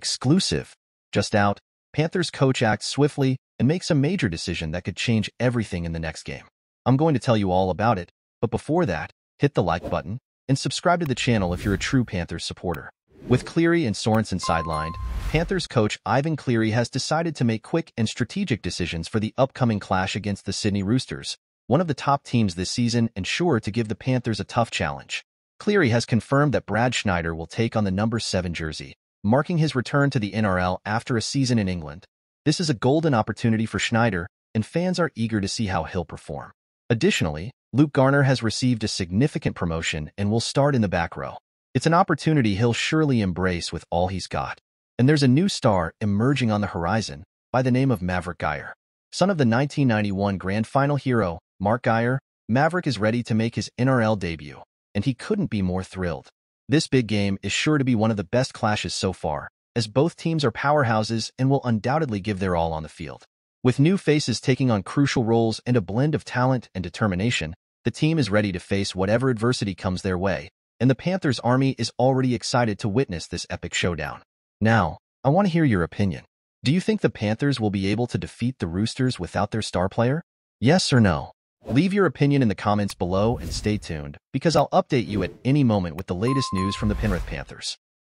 Exclusive. Just out, Panthers coach acts swiftly and makes a major decision that could change everything in the next game. I'm going to tell you all about it, but before that, hit the like button and subscribe to the channel if you're a true Panthers supporter. With Cleary and Sorensen sidelined, Panthers coach Ivan Cleary has decided to make quick and strategic decisions for the upcoming clash against the Sydney Roosters, one of the top teams this season and sure to give the Panthers a tough challenge. Cleary has confirmed that Brad Schneider will take on the number 7 jersey, marking his return to the NRL after a season in England. This is a golden opportunity for Schneider, and fans are eager to see how he'll perform. Additionally, Luke Garner has received a significant promotion and will start in the back row. It's an opportunity he'll surely embrace with all he's got. And there's a new star emerging on the horizon by the name of Maverick Geyer. Son of the 1991 Grand Final hero, Mark Geyer, Maverick is ready to make his NRL debut, and he couldn't be more thrilled. This big game is sure to be one of the best clashes so far, as both teams are powerhouses and will undoubtedly give their all on the field. With new faces taking on crucial roles and a blend of talent and determination, the team is ready to face whatever adversity comes their way, and the Panthers army is already excited to witness this epic showdown. Now, I want to hear your opinion. Do you think the Panthers will be able to defeat the Roosters without their star player? Yes or no? Leave your opinion in the comments below and stay tuned, because I'll update you at any moment with the latest news from the Penrith Panthers.